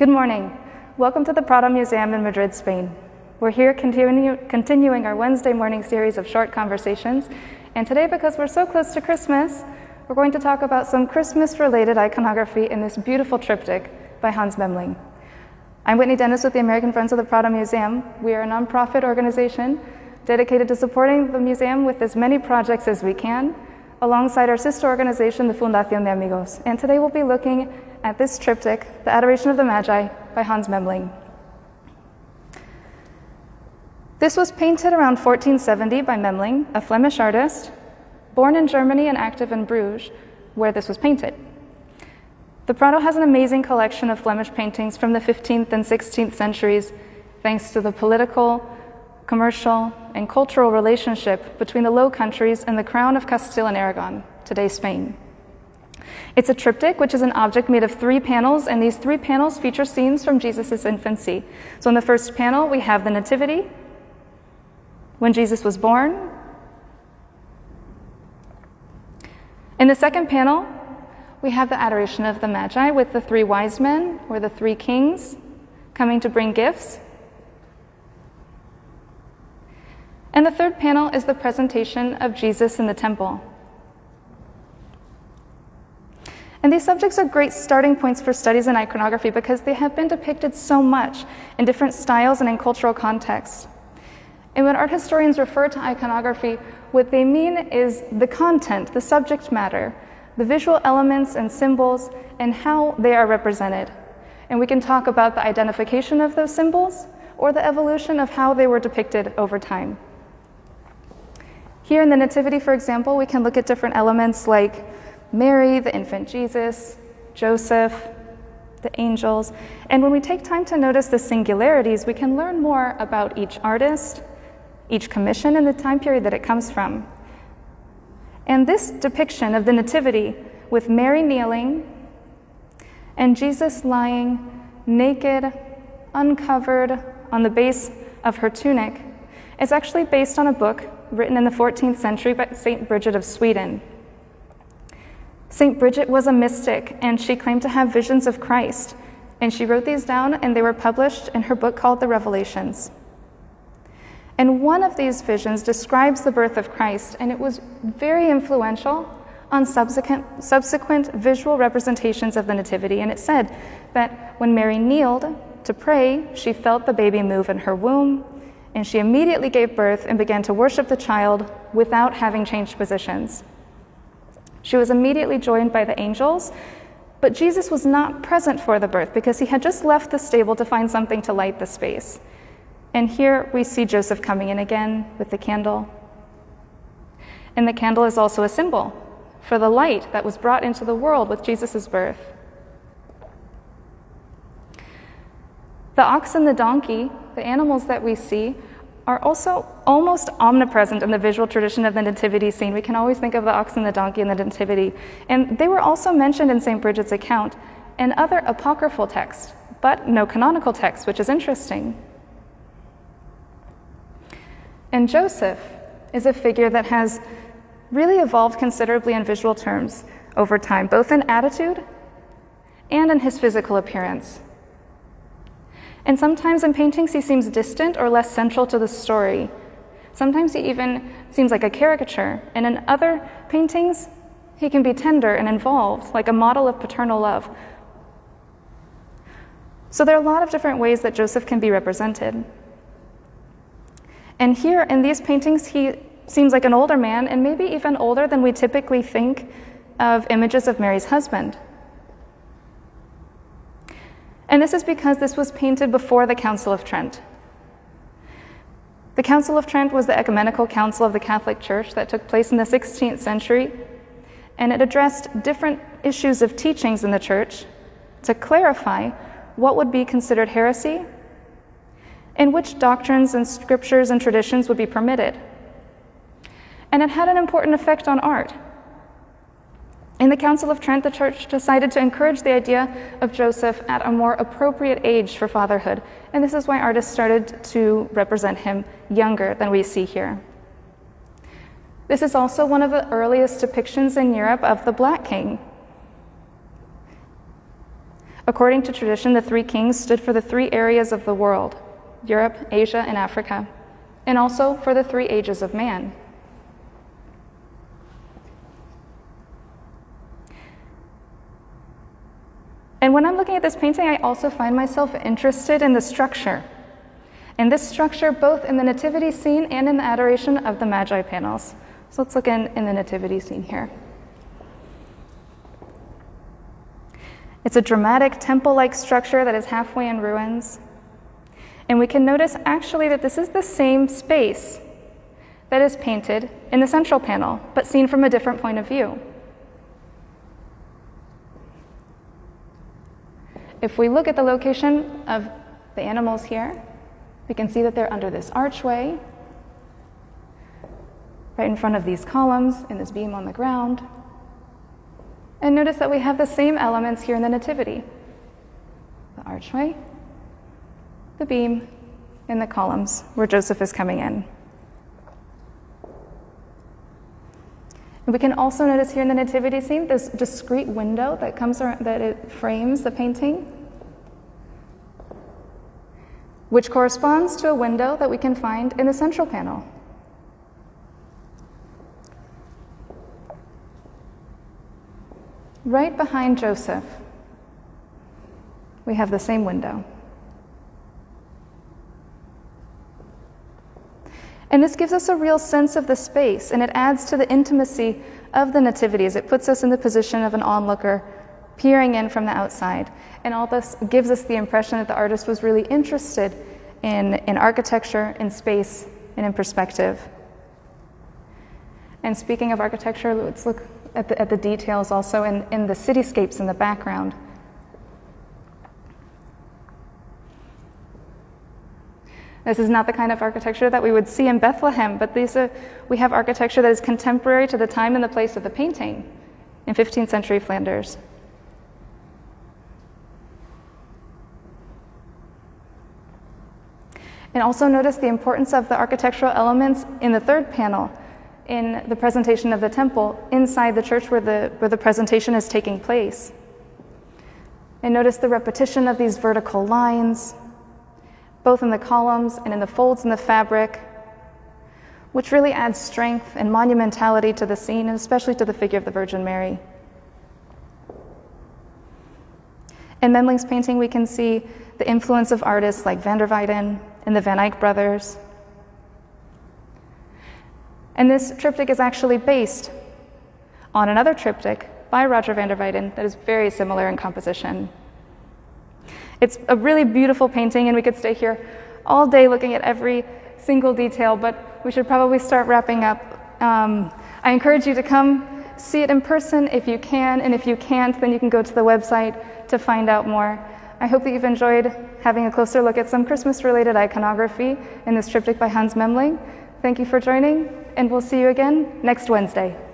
Good morning. Welcome to the Prado Museum in Madrid, Spain. We're here continue, continuing our Wednesday morning series of short conversations, and today, because we're so close to Christmas, we're going to talk about some Christmas related iconography in this beautiful triptych by Hans Memling. I'm Whitney Dennis with the American Friends of the Prado Museum. We are a nonprofit organization dedicated to supporting the museum with as many projects as we can, alongside our sister organization, the Fundación de Amigos. And today we'll be looking at this triptych, The Adoration of the Magi by Hans Memling. This was painted around 1470 by Memling, a Flemish artist, born in Germany and active in Bruges, where this was painted. The Prado has an amazing collection of Flemish paintings from the 15th and 16th centuries, thanks to the political, commercial, and cultural relationship between the Low Countries and the Crown of Castile and Aragon, today Spain. It's a triptych, which is an object made of three panels, and these three panels feature scenes from Jesus' infancy. So in the first panel, we have the Nativity, when Jesus was born. In the second panel, we have the adoration of the Magi with the three wise men, or the three kings, coming to bring gifts. And the third panel is the presentation of Jesus in the temple. And these subjects are great starting points for studies in iconography because they have been depicted so much in different styles and in cultural contexts. And when art historians refer to iconography, what they mean is the content, the subject matter, the visual elements and symbols, and how they are represented. And we can talk about the identification of those symbols or the evolution of how they were depicted over time. Here in the Nativity, for example, we can look at different elements like Mary, the infant Jesus, Joseph, the angels. And when we take time to notice the singularities, we can learn more about each artist, each commission, and the time period that it comes from. And this depiction of the Nativity with Mary kneeling and Jesus lying naked, uncovered on the base of her tunic is actually based on a book written in the 14th century by St. Bridget of Sweden. St. Bridget was a mystic, and she claimed to have visions of Christ. And she wrote these down, and they were published in her book called The Revelations. And one of these visions describes the birth of Christ, and it was very influential on subsequent, subsequent visual representations of the Nativity. And it said that when Mary kneeled to pray, she felt the baby move in her womb, and she immediately gave birth and began to worship the child without having changed positions. She was immediately joined by the angels, but Jesus was not present for the birth because he had just left the stable to find something to light the space. And here we see Joseph coming in again with the candle. And the candle is also a symbol for the light that was brought into the world with Jesus' birth. The ox and the donkey, the animals that we see, are also almost omnipresent in the visual tradition of the nativity scene. We can always think of the ox and the donkey and the nativity. And they were also mentioned in St. Bridget's account and other apocryphal texts, but no canonical texts, which is interesting. And Joseph is a figure that has really evolved considerably in visual terms over time, both in attitude and in his physical appearance. And sometimes in paintings, he seems distant or less central to the story. Sometimes he even seems like a caricature. And in other paintings, he can be tender and involved, like a model of paternal love. So there are a lot of different ways that Joseph can be represented. And here in these paintings, he seems like an older man, and maybe even older than we typically think of images of Mary's husband. And this is because this was painted before the Council of Trent. The Council of Trent was the ecumenical council of the Catholic Church that took place in the 16th century, and it addressed different issues of teachings in the church to clarify what would be considered heresy and which doctrines and scriptures and traditions would be permitted. And it had an important effect on art. In the Council of Trent, the church decided to encourage the idea of Joseph at a more appropriate age for fatherhood, and this is why artists started to represent him younger than we see here. This is also one of the earliest depictions in Europe of the Black King. According to tradition, the three kings stood for the three areas of the world Europe, Asia, and Africa, and also for the three ages of man. And when I'm looking at this painting, I also find myself interested in the structure. In this structure, both in the nativity scene and in the adoration of the Magi panels. So let's look in, in the nativity scene here. It's a dramatic temple like structure that is halfway in ruins. And we can notice actually that this is the same space that is painted in the central panel, but seen from a different point of view. If we look at the location of the animals here, we can see that they're under this archway, right in front of these columns in this beam on the ground. And notice that we have the same elements here in the Nativity the archway, the beam, and the columns where Joseph is coming in. We can also notice here in the nativity scene this discrete window that comes around, that it frames the painting, which corresponds to a window that we can find in the central panel. Right behind Joseph, we have the same window. And this gives us a real sense of the space, and it adds to the intimacy of the Nativity as it puts us in the position of an onlooker peering in from the outside. And all this gives us the impression that the artist was really interested in, in architecture, in space, and in perspective. And speaking of architecture, let's look at the, at the details also in, in the cityscapes in the background. This is not the kind of architecture that we would see in Bethlehem, but these are, we have architecture that is contemporary to the time and the place of the painting in 15th century Flanders. And also notice the importance of the architectural elements in the third panel in the presentation of the temple inside the church where the, where the presentation is taking place. And notice the repetition of these vertical lines, both in the columns and in the folds in the fabric, which really adds strength and monumentality to the scene, and especially to the figure of the Virgin Mary. In Memling's painting, we can see the influence of artists like van der Weyden and the Van Eyck brothers. And this triptych is actually based on another triptych by Roger van der Weyden that is very similar in composition. It's a really beautiful painting, and we could stay here all day looking at every single detail, but we should probably start wrapping up. Um, I encourage you to come see it in person if you can, and if you can't, then you can go to the website to find out more. I hope that you've enjoyed having a closer look at some Christmas related iconography in this triptych by Hans Memling. Thank you for joining, and we'll see you again next Wednesday.